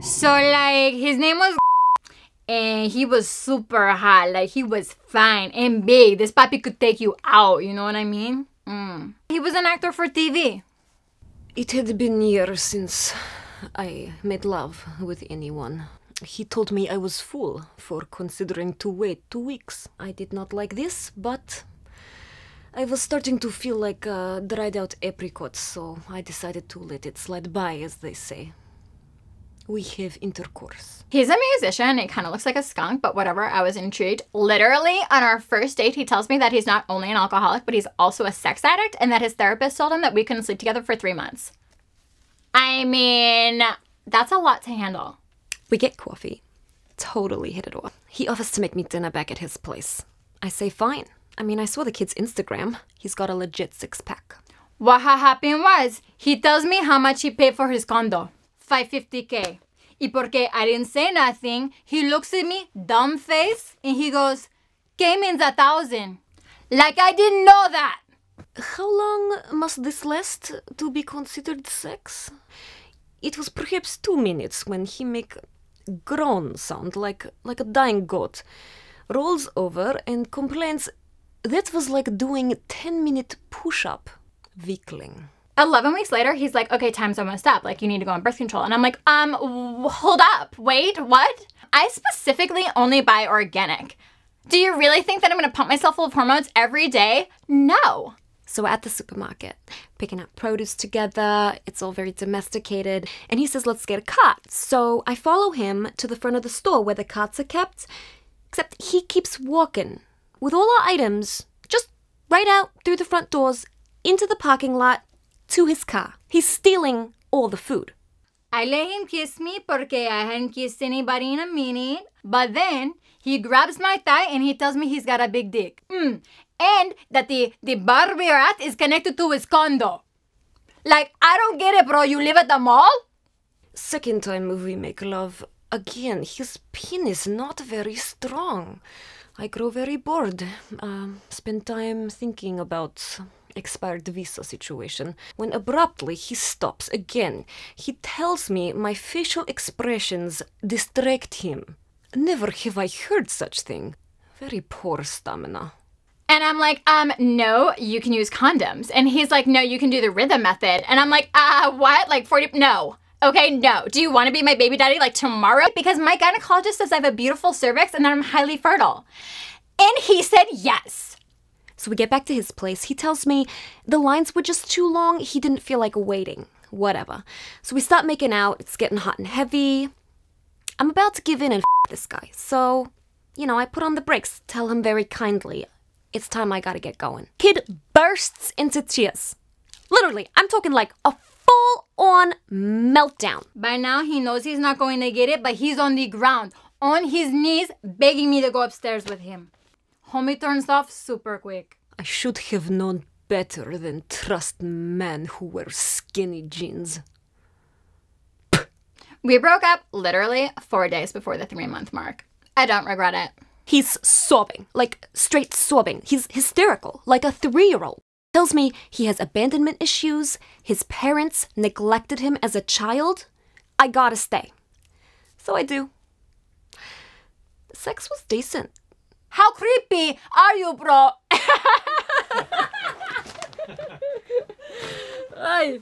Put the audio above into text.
So like his name was and he was super hot. Like he was fine and big. This papi could take you out, you know what I mean? Mm. He was an actor for TV. It had been years since I made love with anyone. He told me I was fool for considering to wait two weeks. I did not like this, but I was starting to feel like a dried out apricot, so I decided to let it slide by, as they say. We have intercourse. He's a musician. It kind of looks like a skunk, but whatever. I was intrigued. Literally, on our first date, he tells me that he's not only an alcoholic, but he's also a sex addict, and that his therapist told him that we couldn't sleep together for three months. I mean, that's a lot to handle. We get coffee. Totally hit it off. He offers to make me dinner back at his place. I say fine. I mean, I saw the kid's Instagram. He's got a legit six pack. What ha- happened was, he tells me how much he paid for his condo 550k. Y porque I didn't say nothing, he looks at me, dumb face, and he goes, K means a thousand. Like I didn't know that. How long must this last to be considered sex? It was perhaps two minutes when he make groan sound like like a dying goat, rolls over and complains that was like doing 10 minute push up. Weakling. 11 weeks later, he's like, okay, time's almost up. Like, you need to go on birth control. And I'm like, um, hold up. Wait, what? I specifically only buy organic. Do you really think that I'm gonna pump myself full of hormones every day? No. So at the supermarket, picking up produce together. It's all very domesticated. And he says, let's get a cart. So I follow him to the front of the store where the carts are kept. Except he keeps walking with all our items just right out through the front doors into the parking lot to his car. He's stealing all the food. I let him kiss me porque I hadn't kissed anybody in a minute. But then he grabs my thigh and he tells me he's got a big dick. Mm. And that the, the bar we're at is connected to his condo. Like, I don't get it, bro. You live at the mall? Second time we make love. Again, his penis is not very strong. I grow very bored. Um, spend time thinking about expired visa situation when abruptly he stops again. He tells me my facial expressions distract him. Never have I heard such thing. Very poor stamina. And I'm like, um, no, you can use condoms. And he's like, no, you can do the rhythm method. And I'm like, uh, what? Like 40, no. Okay, no. Do you want to be my baby daddy like tomorrow? Because my gynecologist says I have a beautiful cervix and that I'm highly fertile. And he said yes. So we get back to his place. He tells me the lines were just too long. He didn't feel like waiting. Whatever. So we start making out. It's getting hot and heavy. I'm about to give in and this guy. So, you know, I put on the brakes, tell him very kindly, it's time I gotta get going. Kid bursts into tears. Literally, I'm talking like a full on meltdown. By now, he knows he's not going to get it, but he's on the ground, on his knees, begging me to go upstairs with him. Homie turns off super quick. I should have known better than trust men who wear skinny jeans. We broke up literally four days before the three month mark. I don't regret it. He's sobbing, like straight sobbing. He's hysterical, like a three year old. Tells me he has abandonment issues, his parents neglected him as a child. I gotta stay. So I do. Sex was decent. How creepy are you, bro? Ay.